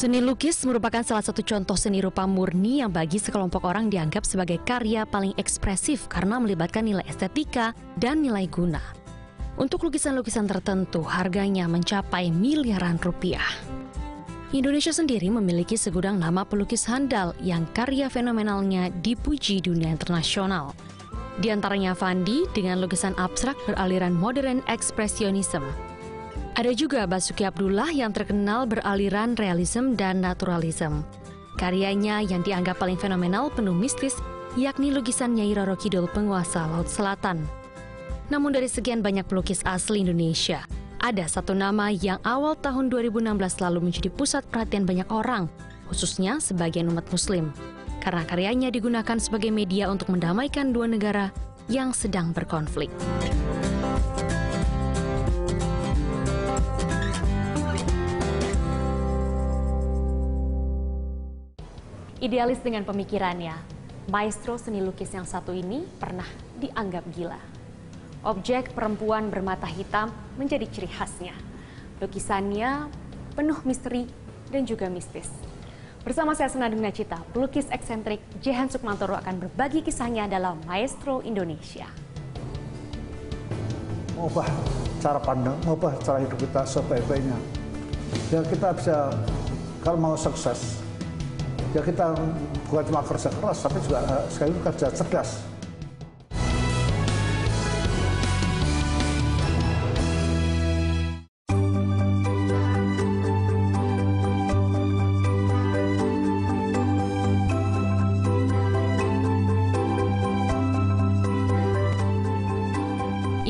Seni lukis merupakan salah satu contoh seni rupa murni yang bagi sekelompok orang dianggap sebagai karya paling ekspresif karena melibatkan nilai estetika dan nilai guna. Untuk lukisan-lukisan tertentu, harganya mencapai miliaran rupiah. Indonesia sendiri memiliki segudang nama pelukis handal yang karya fenomenalnya dipuji dunia internasional. Di antaranya Fandi dengan lukisan abstrak beraliran modern ekspresionisme, ada juga Basuki Abdullah yang terkenal beraliran realisme dan naturalisme. Karyanya yang dianggap paling fenomenal penuh mistis, yakni lukisan Nyai Roro Kidul penguasa Laut Selatan. Namun dari sekian banyak pelukis asli Indonesia, ada satu nama yang awal tahun 2016 lalu menjadi pusat perhatian banyak orang, khususnya sebagian umat muslim. Karena karyanya digunakan sebagai media untuk mendamaikan dua negara yang sedang berkonflik. Idealis dengan pemikirannya, maestro seni lukis yang satu ini pernah dianggap gila. Objek perempuan bermata hitam menjadi ciri khasnya. Lukisannya penuh misteri dan juga mistis. Bersama saya Senadung Nacita, pelukis eksentrik Jehan Sukmantoro akan berbagi kisahnya dalam Maestro Indonesia. Mengubah cara pandang, mengubah cara hidup kita sebaik-baiknya. Ya kita bisa, kalau mau sukses, ya kita bukan cuma kerja keras tapi juga uh, sekali kerja cerdas.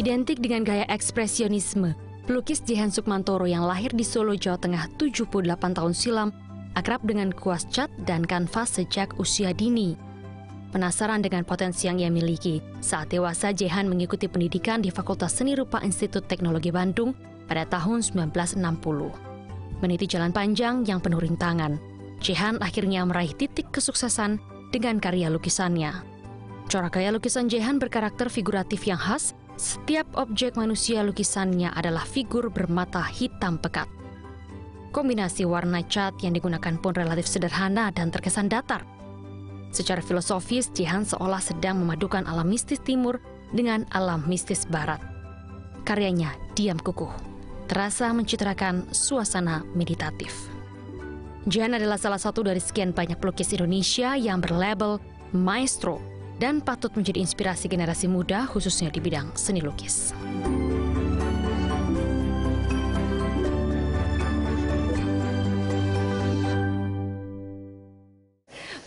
Identik dengan gaya ekspresionisme, pelukis Jihan Sukmantoro yang lahir di Solo, Jawa Tengah 78 tahun silam akrab dengan kuas cat dan kanvas sejak usia dini. Penasaran dengan potensi yang ia miliki, saat dewasa Jehan mengikuti pendidikan di Fakultas Seni Rupa Institut Teknologi Bandung pada tahun 1960. Meniti jalan panjang yang penuh rintangan, Jehan akhirnya meraih titik kesuksesan dengan karya lukisannya. Corak gaya lukisan Jehan berkarakter figuratif yang khas, setiap objek manusia lukisannya adalah figur bermata hitam pekat. Kombinasi warna cat yang digunakan pun relatif sederhana dan terkesan datar. Secara filosofis, Jihan seolah sedang memadukan alam mistis timur dengan alam mistis barat. Karyanya diam kukuh, terasa mencitrakan suasana meditatif. Jihan adalah salah satu dari sekian banyak pelukis Indonesia yang berlabel maestro dan patut menjadi inspirasi generasi muda khususnya di bidang seni lukis.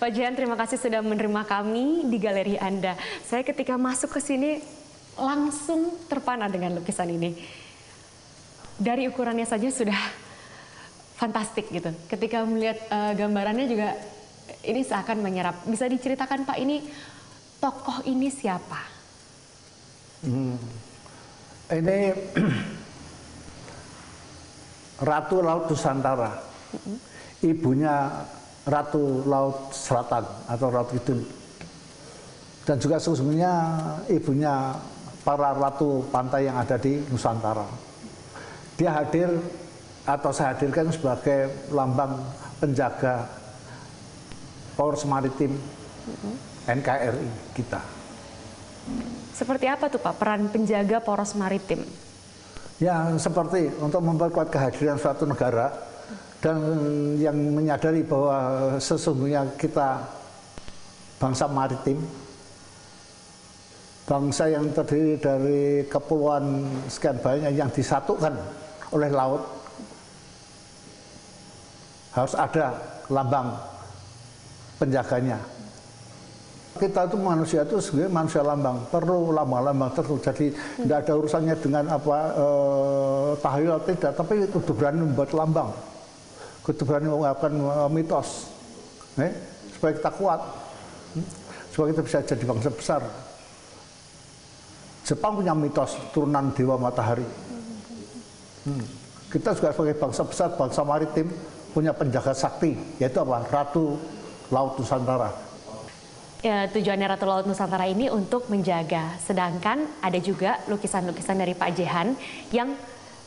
Pak Jihan, terima kasih sudah menerima kami di galeri Anda. Saya ketika masuk ke sini langsung terpana dengan lukisan ini. Dari ukurannya saja sudah fantastik gitu. Ketika melihat uh, gambarannya juga ini seakan menyerap. Bisa diceritakan Pak ini tokoh ini siapa? Hmm. Ini Ratu Laut Nusantara. Ibunya Ratu Laut Selatan atau Laut Kidul. Dan juga sesungguhnya ibunya para ratu pantai yang ada di Nusantara. Dia hadir atau saya hadirkan sebagai lambang penjaga poros maritim NKRI kita. Seperti apa tuh Pak peran penjaga poros maritim? Ya seperti untuk memperkuat kehadiran suatu negara dan yang menyadari bahwa sesungguhnya kita bangsa maritim, bangsa yang terdiri dari kepulauan sekian banyak yang disatukan oleh laut, harus ada lambang penjaganya. Kita itu manusia itu sebenarnya manusia lambang, perlu lambang-lambang tertentu. Jadi tidak ada urusannya dengan apa eh, tahlil tidak, tapi itu berani membuat lambang berani mengungkapkan uh, mitos eh, supaya kita kuat hmm? supaya kita bisa jadi bangsa besar Jepang punya mitos turunan dewa matahari hmm. kita juga sebagai bangsa besar bangsa maritim punya penjaga sakti yaitu apa ratu laut nusantara ya, tujuannya Ratu Laut Nusantara ini untuk menjaga. Sedangkan ada juga lukisan-lukisan dari Pak Jehan yang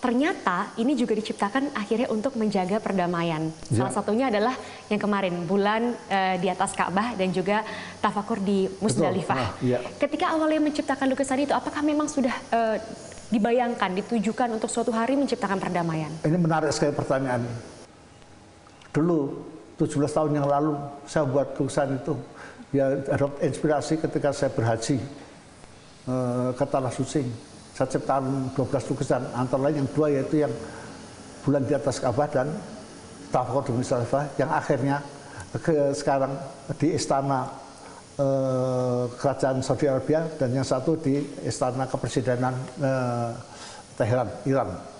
ternyata ini juga diciptakan akhirnya untuk menjaga perdamaian. Ya. Salah satunya adalah yang kemarin bulan uh, di atas Ka'bah dan juga tafakur di Musdalifah. Nah, ya. Ketika awalnya menciptakan lukisan itu, apakah memang sudah uh, dibayangkan, ditujukan untuk suatu hari menciptakan perdamaian? Ini menarik sekali pertanyaan. Dulu 17 tahun yang lalu saya buat lukisan itu ya ada inspirasi ketika saya berhaji uh, ke Tanah Suci saya ciptakan 12 lukisan antara lain yang dua yaitu yang bulan di atas Ka'bah dan Tafakkur di Mustalifah yang akhirnya ke sekarang di istana eh, kerajaan Saudi Arabia dan yang satu di istana kepresidenan eh, Teheran Iran.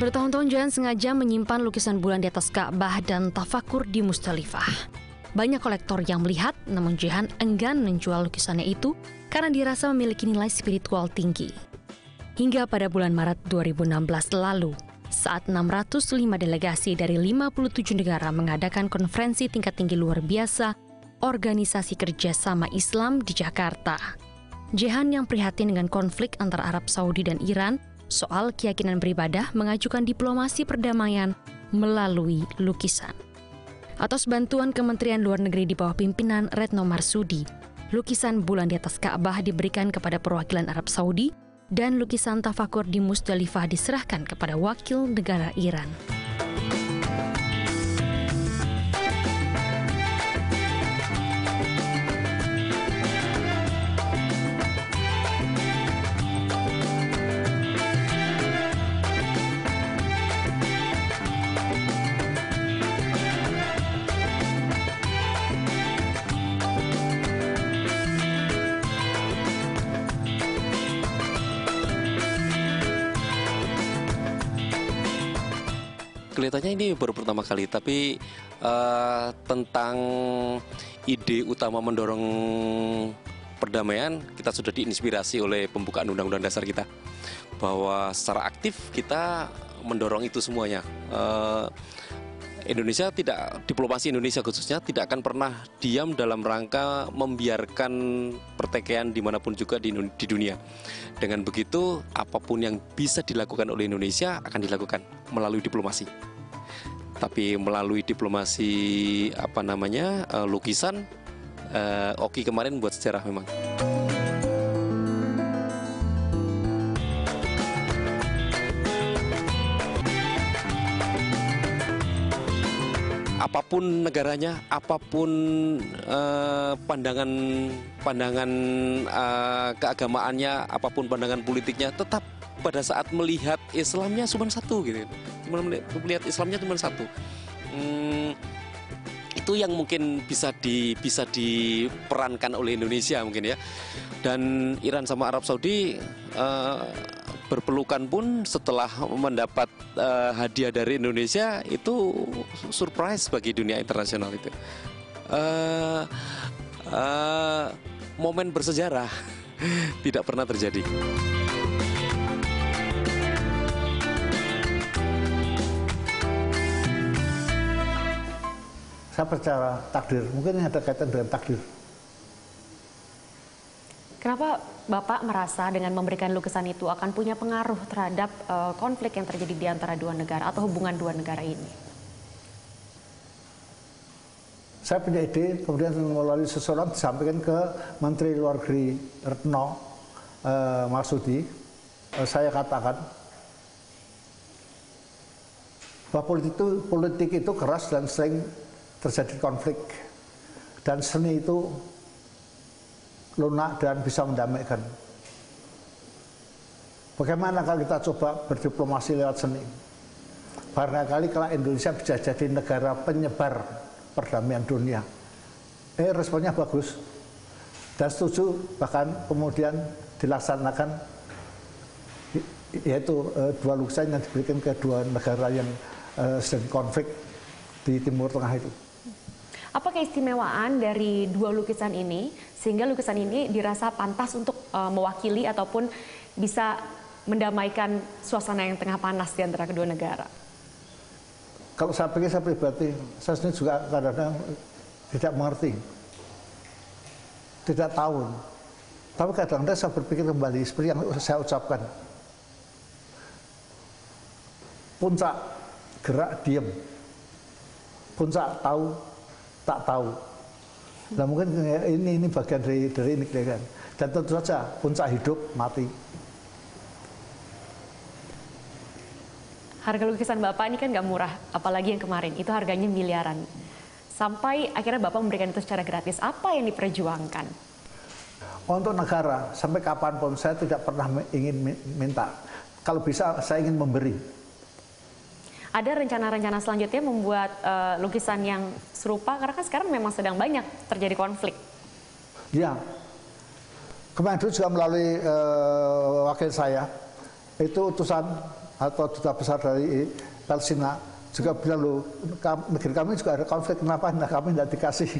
Bertahun-tahun Johan sengaja menyimpan lukisan bulan di atas Ka'bah dan tafakur di Mustalifah. Banyak kolektor yang melihat, namun Johan enggan menjual lukisannya itu karena dirasa memiliki nilai spiritual tinggi. Hingga pada bulan Maret 2016 lalu, saat 605 delegasi dari 57 negara mengadakan konferensi tingkat tinggi luar biasa Organisasi Kerjasama Islam di Jakarta. Jehan yang prihatin dengan konflik antara Arab Saudi dan Iran soal keyakinan beribadah mengajukan diplomasi perdamaian melalui lukisan. Atas bantuan Kementerian Luar Negeri di bawah pimpinan Retno Marsudi, lukisan bulan di atas Ka'bah diberikan kepada perwakilan Arab Saudi dan lukisan tafakur di Musdalifah diserahkan kepada wakil negara Iran. Kelihatannya ini baru pertama kali, tapi uh, tentang ide utama mendorong perdamaian kita sudah diinspirasi oleh pembukaan Undang-Undang Dasar kita bahwa secara aktif kita mendorong itu semuanya. Uh, Indonesia tidak diplomasi Indonesia khususnya tidak akan pernah diam dalam rangka membiarkan pertikaian di mana pun juga di, di dunia. Dengan begitu apa pun yang bisa dilakukan oleh Indonesia akan dilakukan melalui diplomasi. Tapi melalui diplomasi apa namanya uh, lukisan, uh, Oki kemarin buat sejarah memang. apa pun negaranya, apa pun uh, pandangan pandangan uh, keagamaannya, apa pun pandangan politiknya, tetap pada saat melihat Islamnya cuma satu gitu, cuma melihat Islamnya cuma satu. Hmm, itu yang mungkin bisa di bisa diperankan oleh Indonesia mungkin ya. Dan Iran sama Arab Saudi uh, berpelukan pun setelah mendapat uh, hadiah dari Indonesia itu surprise bagi dunia internasional itu. Uh, uh, momen bersejarah tidak pernah terjadi. Saya percaya takdir, mungkin ini ada kaitan dengan takdir. Kenapa Bapak merasa dengan memberikan lukisan itu akan punya pengaruh terhadap uh, konflik yang terjadi di antara dua negara atau hubungan dua negara ini? Saya punya ide, kemudian melalui seseorang disampaikan ke Menteri Luar Negeri Retno uh, Marsudi. Uh, saya katakan bahwa politik itu, politik itu keras dan sering terjadi konflik. Dan seni itu lunak dan bisa mendamaikan. Bagaimana kalau kita coba berdiplomasi lewat seni? Barangkali kalau Indonesia bisa jadi negara penyebar perdamaian dunia. Eh responnya bagus. Dan setuju bahkan kemudian dilaksanakan yaitu e, dua lukisan yang diberikan ke dua negara yang e, sedang konflik di Timur Tengah itu. Apa keistimewaan dari dua lukisan ini sehingga lukisan ini dirasa pantas untuk uh, mewakili ataupun bisa mendamaikan suasana yang tengah panas di antara kedua negara. kalau saya pikir saya pribadi, saya sendiri juga kadang-kadang tidak mengerti, tidak tahu. Tapi kadang-kadang saya berpikir kembali seperti yang saya ucapkan. Puncak gerak diam, puncak tahu tak tahu. Nah mungkin ini ini bagian dari dari ini kan. Dan tentu saja puncak hidup mati. Harga lukisan Bapak ini kan nggak murah, apalagi yang kemarin, itu harganya miliaran. Sampai akhirnya Bapak memberikan itu secara gratis, apa yang diperjuangkan? Untuk negara, sampai kapan pun saya tidak pernah ingin minta. Kalau bisa, saya ingin memberi. Ada rencana-rencana selanjutnya membuat uh, lukisan yang serupa, karena kan sekarang memang sedang banyak terjadi konflik. Ya, kemarin itu juga melalui uh, wakil saya, itu utusan atau duta besar dari Palestina juga bilang lo negeri kami juga ada konflik kenapa nah, kami tidak dikasih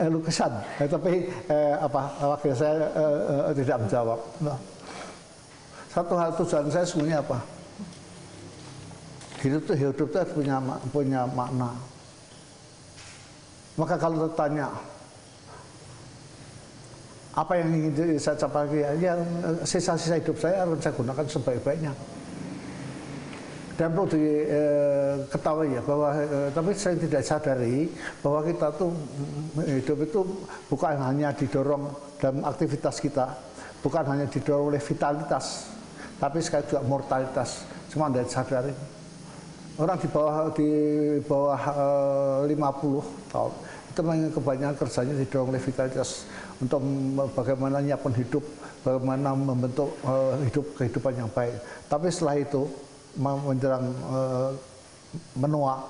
eh, lukisan? Eh, tapi eh, apa wakil saya eh, eh, tidak menjawab. Nah, satu hal tujuan saya sebenarnya apa hidup itu hidup itu punya punya makna maka kalau ditanya apa yang ingin saya capai ya sisa-sisa hidup saya harus saya gunakan sebaik-baiknya dan perlu diketahui ya bahwa eh, tapi saya tidak sadari bahwa kita tuh hidup itu bukan hanya didorong dalam aktivitas kita, bukan hanya didorong oleh vitalitas, tapi sekali juga mortalitas. Semua tidak sadari. Orang di bawah di bawah eh, 50 tahun. Itu memang kebanyakan kerjanya didorong oleh vitalitas untuk bagaimana nyiapkan hidup, bagaimana membentuk uh, hidup kehidupan yang baik. Tapi setelah itu menjelang uh, menua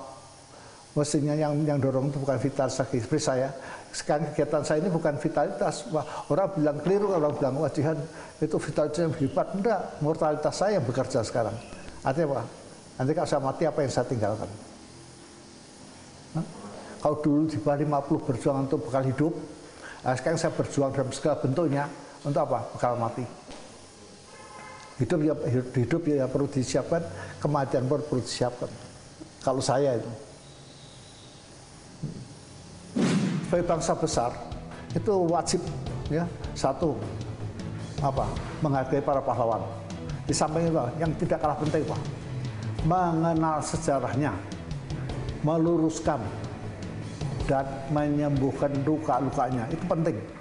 mestinya yang yang dorong itu bukan vitalitas lagi seperti saya sekarang kegiatan saya ini bukan vitalitas wah orang bilang keliru orang bilang wah jihad itu vitalitas yang hebat. Enggak mortalitas saya yang bekerja sekarang. Artinya apa nanti kalau saya mati apa yang saya tinggalkan? Hah? kalau dulu di bawah 50 berjuang untuk bekal hidup nah sekarang saya berjuang dalam segala bentuknya untuk apa? Bekal mati. Hidup ya hidup, hidup ya perlu disiapkan kematian pun perlu disiapkan. Kalau saya itu. Sebagai bangsa besar itu wajib ya satu apa? Menghargai para pahlawan. Di samping itu yang tidak kalah penting pak mengenal sejarahnya meluruskan dan menyembuhkan luka-lukanya. Itu penting